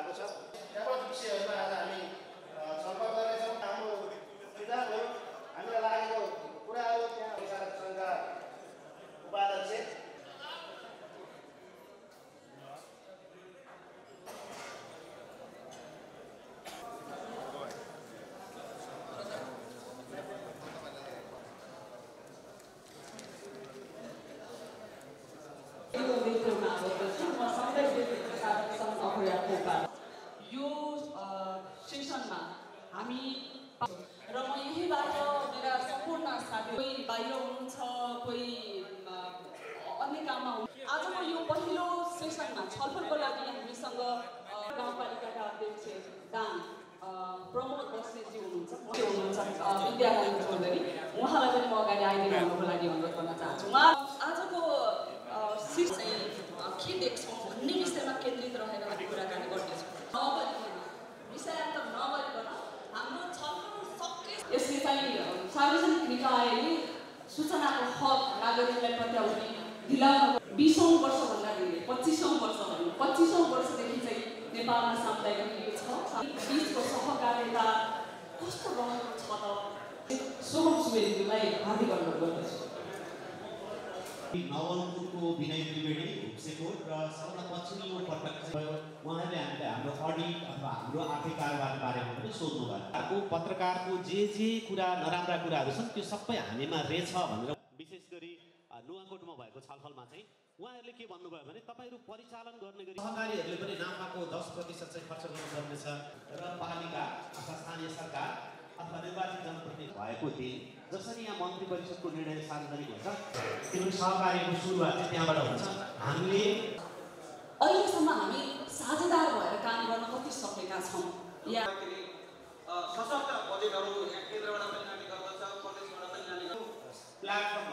Bible, up. यो सेसनमा हामी र म यहीँबाट मेरा सम्पूर्ण साथी कोही बाहिर हुनुहुन्छ कोही अन्य काममा हुनु आजको यो पहिलो सेसनमा छलफलको लागि हामीसँग गाउँपालिकाका अध्यक्ष अ, प्रमोद बस्नेतजी हुनुहुन्छ। हुनुहुन्छ विद्यालय चौधरी। उहाँलाई पनि म अगाडि आइदिनु लागि अनुरोध गर्न चाहन्छु। उहाँ आजको अ, के देख्छौँ भन्ने विषयमा केन्द्रित रहेर हामी कुराकानी गर्नेछौँ हाम्रो चाहिँ सार्वजनिक निकायले सूचनाको हक नागरिकलाई पत्याउने दिलाउन बिसौँ वर्षभन्दा धेरै पच्चिसौँ वर्ष भनौँ पच्चिसौँ वर्षदेखि चाहिँ नेपालमा सामुदायिक रेडियो छ बिचको सहकार्यता कस्तो रहेको छ त हार्दिक नवलपुरको विनय त्रिवेणी हुक्सेकोट र सबभन्दा पछिल्लो पटक उहाँले हामीले हाम्रो अडिट अथवा हाम्रो आर्थिक कारोबार बारेमा पनि सोध्नु भयो अर्को पत्रकारको जे जे कुरा नराम्रा कुराहरू छन् त्यो सबै हामीमा रहेछ भनेर विशेष गरी नुवाकोटमा भएको छलफलमा चाहिँ उहाँहरूले के भन्नुभयो भने तपाईँहरू परिचालन गर्ने गरी सहकारीहरूले पनि नाफाको दस प्रतिशत चाहिँ खर्च गर्नुपर्नेछ र पालिका अथवा स्थानीय सरकार अथवा निर्वाचित जनप्रतिनिधि भएको दिन जसरी यहाँ मन्त्री परिषदको निर्णय सार्वजनिक हुन्छ किनभने सहकारीको सुरुवात चाहिँ त्यहाँबाट हुन्छ। हामीले अहिलेसम्म हामी साझेदार भएर काम गर्न कति सकेका छौँ? या सशक्त बजेटहरू यहाँ केन्द्रबाट पनि जाने गर्दछ प्रदेशबाट पनि जाने प्लेटफर्म